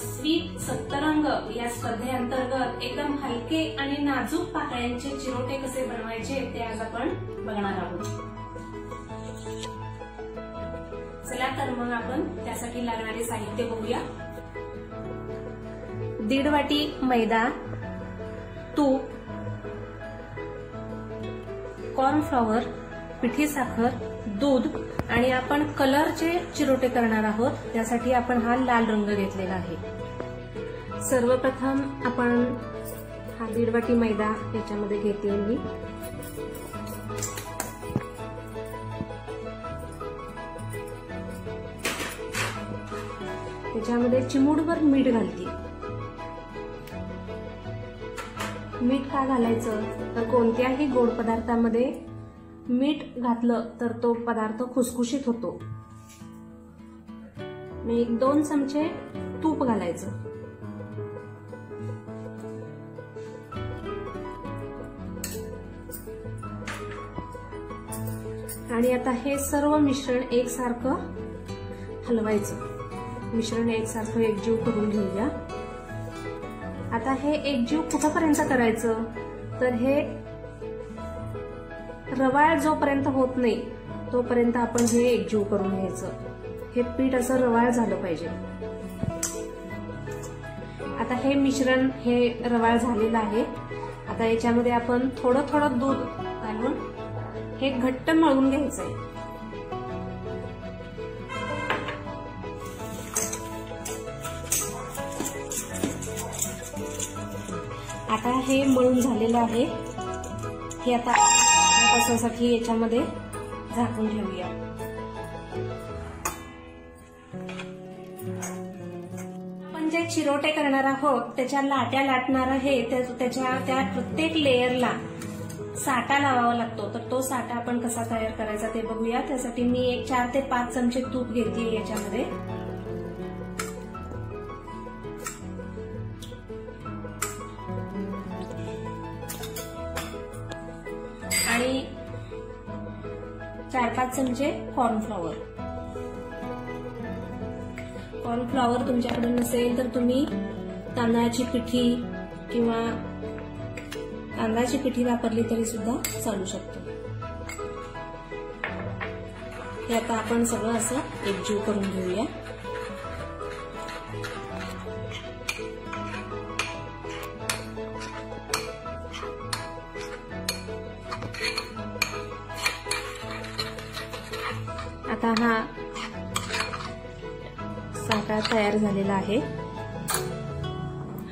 Sweep Saptarang या स्पर्धेअंतर्गत एकदम हलके आणि नाजूक पाकळ्यांचे चिरोटे कसे बनवायचे ते आज आपण बघणार आहोत. चला तर मग आपण त्यासाठी लागणारे साहित्य बघूया. दीड वाटी मैदा तूप कॉर्नफ्लॉवर पिठी साखर दूध आणि आपण कलरचे चिरोटे करणार आहोत. त्यासाठी आपण हा लाल रंग घेतलेला आहे. सर्वप्रथम आपण हा दीड वाटी मैदा याच्यामध्ये घेते मी त्याच्यामध्ये चिमूडभर मीठ घालते. मीठ का घालायचं? तर कोणत्याही गोड पदार्थामध्ये मीठ घातलं तर तो पदार्थ खुसखुशीत होतो. मी एक दोन चमचे तूप घालायचं. आणि आता हे सर्व मिश्रण एकसारखं हलवायचं. मिश्रण एकसारखं एकजीव करून घेऊया. आता हे एकजीव कुठपर्यंत करायचं? तर हे रवाळ जोपर्यंत होत नाही तोपर्यंत आपण हे एकजीव करून घ्यायचं. हे पीठ असं रवाळ झालं पाहिजे. आता हे मिश्रण हे रवाळ झालेलं आहे. आता याच्यामध्ये आपण थोडं थोडं दूध घालून हे घट्ट मळून घ्यायचंय. आता हे मळून झालेलं आहे. हे आता बसण्यासाठी याच्यामध्ये झाकून ठेवूया. आपण जे चिरोटे करणार आहोत त्याच्या लाट्या लाटणार आहे त्याच्या त्या प्रत्येक लेअरला साठा लावावा लागतो. तर तो साठा आपण कसा तयार करायचा ते बघूया. त्यासाठी मी एक चार ते पाच चमचे तूप घेते याच्यामध्ये. आणि चार पाच चमचे कॉर्नफ्लॉवर कॉर्नफ्लॉवर तुमच्याकडे नसेल तर तुम्ही तांदळाची पिठी किंवा तांदळाची पिठी वापरली तरी सुद्धा चालू शकतो. हे आता आपण सगळं असं एकजीव करून घेऊया. आता हा साठा तयार झालेला आहे.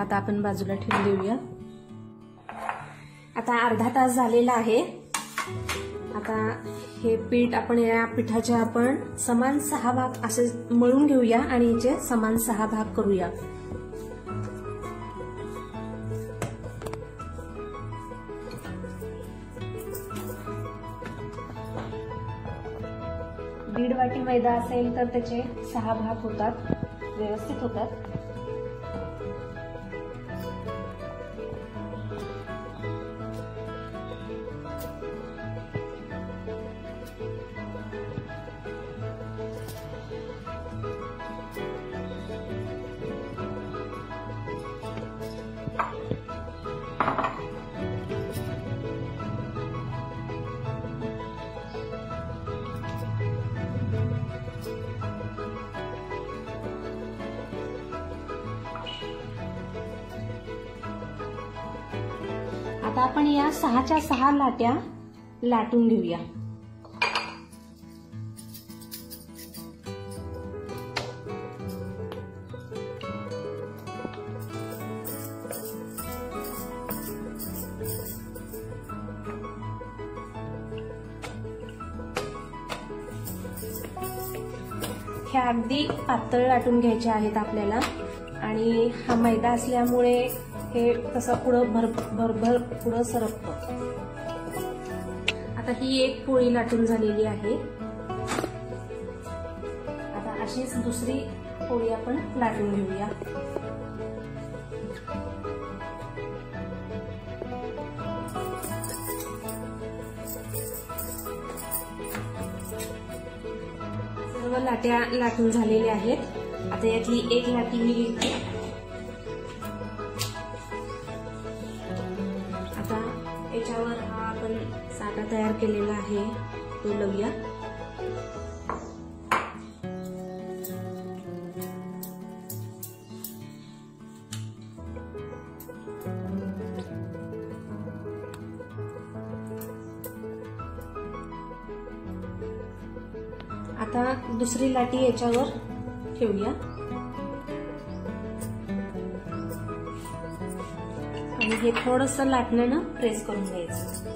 आता आपण बाजूला ठेवून देऊया. आता अर्धा तास झालेला आहे. आता हे पीठ आपण या पिठाचे आपण समान सहा भाग असे मळून घेऊया आणि याचे समान सहा भाग करूया. मैदा असेल तर त्याचे सहा भाग होतात व्यवस्थित होतात. आता आपण या सहाच्या सहा लाट्या लाटून घेऊया. हे अगदी पातळ लाटून घ्यायचे आहेत आपल्याला. आणि हा मैदा असल्यामुळे हे तसं पुढं भर भरभर पुढं सरकतं. आता ही एक पोळी लाटून झालेली आहे. आता अशीच दुसरी पोळी आपण लाटून घेऊया. सर्व लाट्या लाटून झालेल्या आहेत. आता यातली एक लाटी मी घेते. साठा तयार केलेला आहे. तो लावूया. आता दुसरी लाटी याच्यावर ठेवूया. आणि हे थोडस लाटण्यानं प्रेस करून घ्यायचं.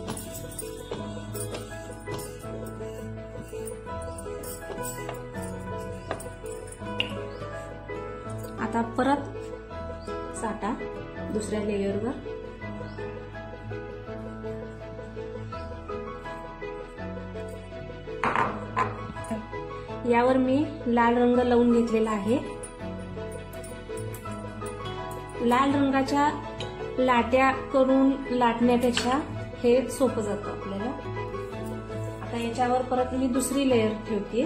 परत साठा दुसऱ्या लेयरवर यावर मी लाल रंग लावून घेतलेला आहे. लाल रंगाच्या लाट्या करून लाटण्यापेक्षा हे सोपं जातं आपल्याला. आता याच्यावर परत मी दुसरी लेअर ठेवते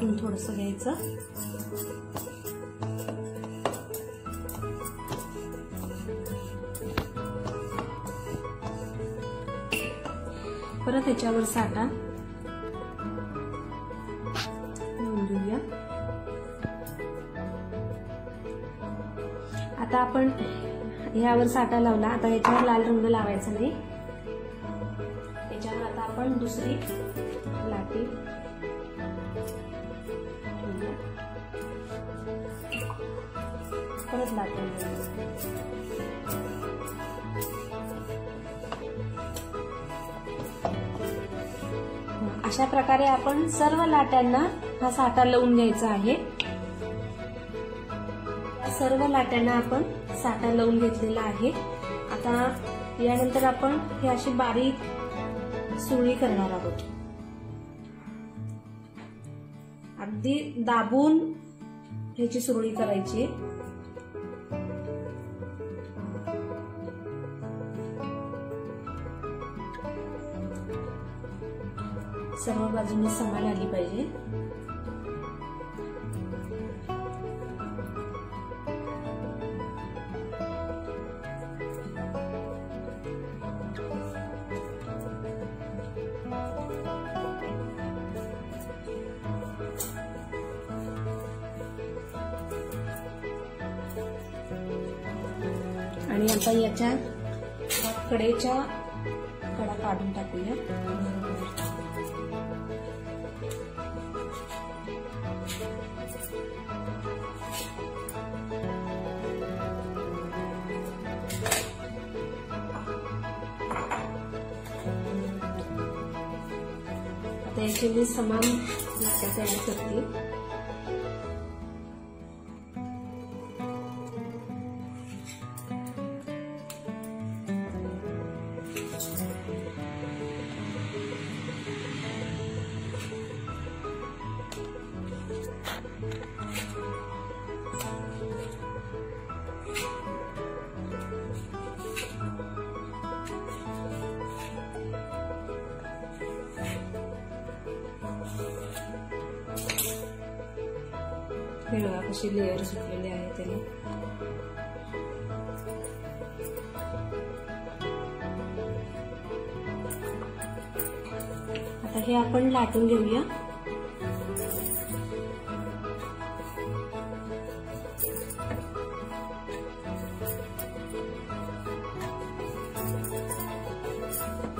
परत लाटून थोडस घ्यायचं. परत याच्यावर साठा लावून घेऊया. आता आपण ह्यावर साठा लावला. आता याच्यावर लाल रंग लावायचा नाही. याच्यावर आता आपण दुसरी परत लाटून अशा प्रकारे आपण सर्व लाट्यांना हा साठा लावून घ्यायचा आहे. सर्व लाट्यांना आपण साठा लावून घेतलेला आहे. आता यानंतर आपण हे अशी बारीक सुळी करणार आहोत. अगदी दाबून ह्याची सुरळी करायची. सर्व बाजूने समान आली पाहिजे. आणि आता याच्या कडेच्या आता मी समान तयार करते हे बघा कशी लेअर सुटलेली आहे त्याला आता हे आपण लाटून घेऊया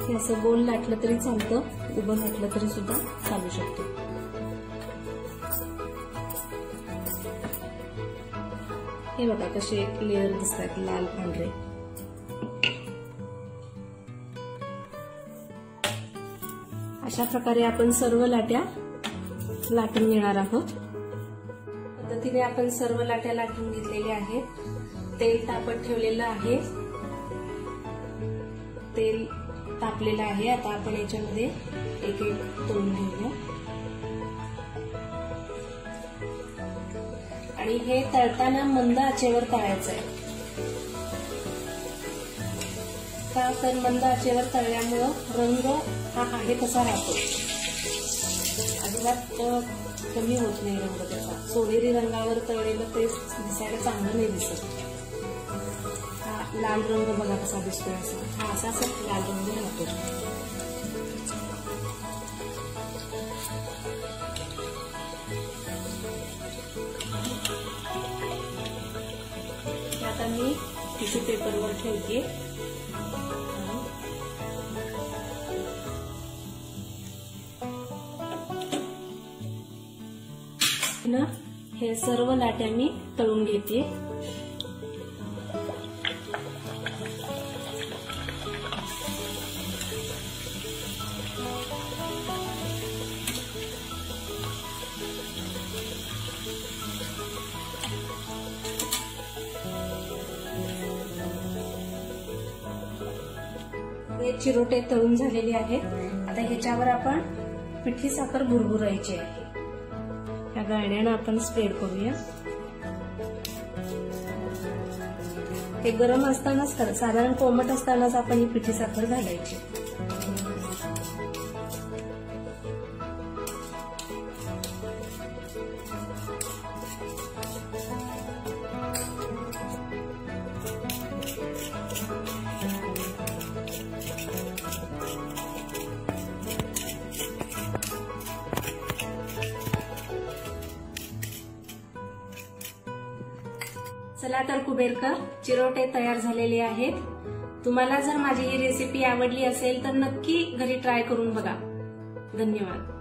हे असं गोल लाटलं तरी चालतं उभं लाटलं तरी सुद्धा चालू शकतो हे बघा कसे लेअर दिसतात लाल पांढरे. अशा प्रकारे आपण सर्व लाट्या लाटून घेणार आहोत. पद्धतीने आपण सर्व लाट्या लाटून घेतलेल्या आहेत. तेल तापत ठेवलेलं आहे. तेल तापलेलं आहे. आता आपण याच्यामध्ये एक एक तळून घेऊया. आणि हे तळताना मंद आचेवर तळायचं आहे का तर मंद आचेवर तळल्यामुळं रंग हा आहे तसा राहतो. अजिबात कमी होत नाही रंग त्याचा. सोनेरी रंगावर तळलेलं ते दिसायला चांगलं नाही दिसत. हा लाल रंग बघा कसा दिसतोय असा. हा असाच लाल रंग राहतो. टिश्यू पेपरवर ठेवते. ना हे सर्व लाट्या मी तळून घेते. चिरोटे तळून झालेले आहेत. आता ह्याच्यावर आपण पिठी साखर भुरभुरायची आहे. या गाळण्यानं आपण स्प्रेड करूया. ते गरम असतानाच साधारण कोमट असतानाच आपण ही पिठी साखर घालायची. चला तर कुबेरकर चिरोटे तयार झालेले आहेत. तुम्हाला जर माझी ही रेसिपी आवडली असेल तर नक्की घरी ट्राय करून बघा. धन्यवाद.